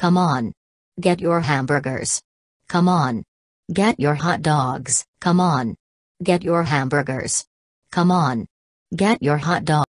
Come on. Get your hamburgers. Come on. Get your hot dogs. Come on. Get your hamburgers. Come on. Get your hot dog.